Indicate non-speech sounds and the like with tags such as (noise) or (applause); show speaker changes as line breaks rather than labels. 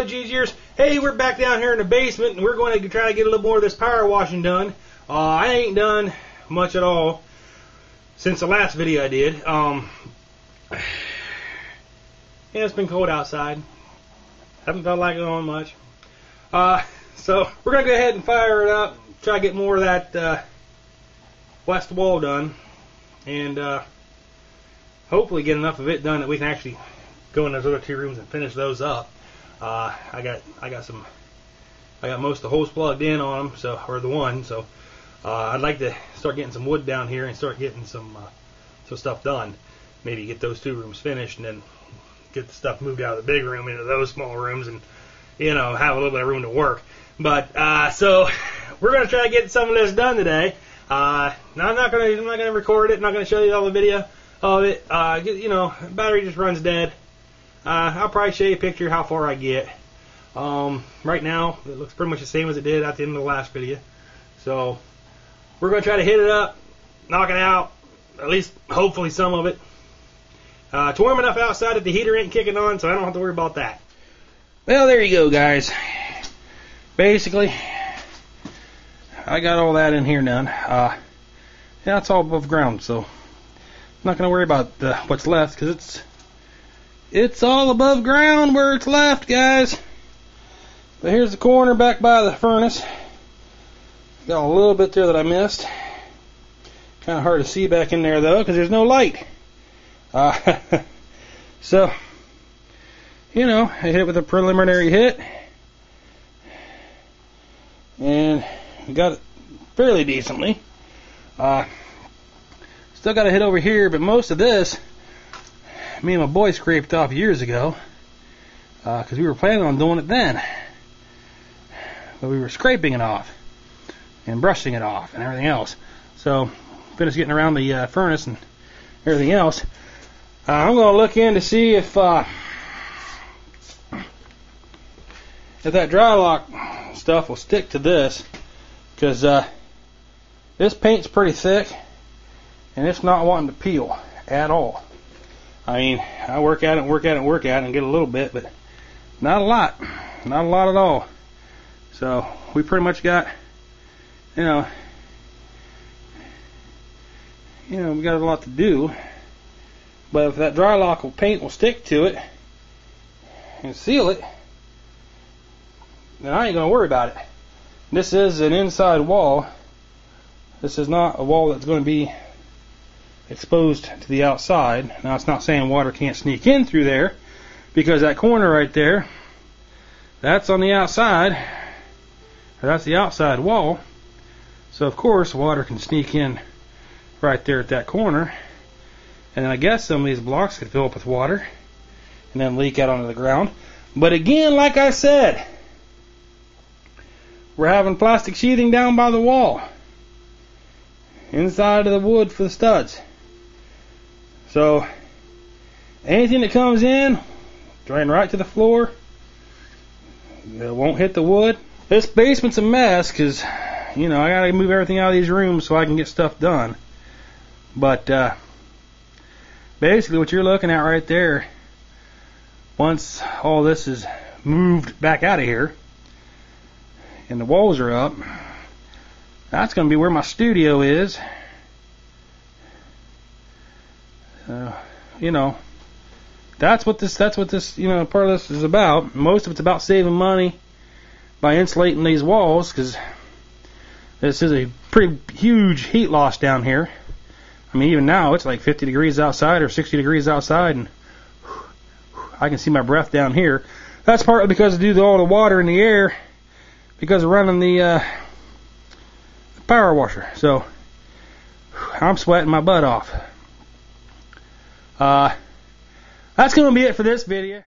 Hey, we're back down here in the basement and we're going to try to get a little more of this power washing done. Uh, I ain't done much at all since the last video I did. Um, (sighs) yeah, it's been cold outside. Haven't felt like going much. Uh, so we're going to go ahead and fire it up, try to get more of that uh, west wall done, and uh, hopefully get enough of it done that we can actually go in those other two rooms and finish those up. Uh, I got I got some I got most of the holes plugged in on them, so or the one. So uh, I'd like to start getting some wood down here and start getting some uh, some stuff done. Maybe get those two rooms finished and then get the stuff moved out of the big room into those small rooms and you know have a little bit of room to work. But uh, so (laughs) we're gonna try to get some of this done today. Uh, now I'm not gonna I'm not gonna record it. I'm not gonna show you all the video of it. Uh, you know, battery just runs dead. Uh, I'll probably show you a picture how far I get. Um, right now, it looks pretty much the same as it did at the end of the last video. So, we're going to try to hit it up, knock it out, at least hopefully some of it. Uh, it's warm enough outside that the heater ain't kicking on, so I don't have to worry about that. Well, there you go, guys. Basically, I got all that in here done. Uh, yeah, it's all above ground, so I'm not going to worry about the, what's left because it's it's all above ground where it's left, guys. But here's the corner back by the furnace. Got a little bit there that I missed. Kind of hard to see back in there though, because there's no light. Uh, (laughs) so, you know, I hit it with a preliminary hit. And got it fairly decently. Uh, still got to hit over here, but most of this me and my boy scraped off years ago because uh, we were planning on doing it then. But we were scraping it off and brushing it off and everything else. So finished getting around the uh, furnace and everything else. Uh, I'm going to look in to see if uh, if that Drylok stuff will stick to this because uh, this paint's pretty thick and it's not wanting to peel at all. I mean, I work at it, work at it, work at it, and get a little bit, but not a lot. Not a lot at all. So we pretty much got, you know, you know, we got a lot to do. But if that Drylok will paint will stick to it and seal it, then I ain't gonna worry about it. This is an inside wall. This is not a wall that's going to be exposed to the outside. Now it's not saying water can't sneak in through there because that corner right there, that's on the outside. That's the outside wall. So of course water can sneak in right there at that corner. And I guess some of these blocks could fill up with water and then leak out onto the ground. But again, like I said, we're having plastic sheathing down by the wall. Inside of the wood for the studs. So anything that comes in, drain right to the floor. It won't hit the wood. This basement's a mess because, you know, I gotta move everything out of these rooms so I can get stuff done. But uh, basically, what you're looking at right there, once all this is moved back out of here and the walls are up, that's going to be where my studio is. Uh, you know, that's what this that's what this you know part of this is about. Most of it's about saving money by insulating these walls because this is a pretty huge heat loss down here. I mean, even now it's like 50 degrees outside or 60 degrees outside, and I can see my breath down here. That's partly because due to all the water in the air because of running the, uh, the power washer. So I'm sweating my butt off. Uh, that's going to be it for this video.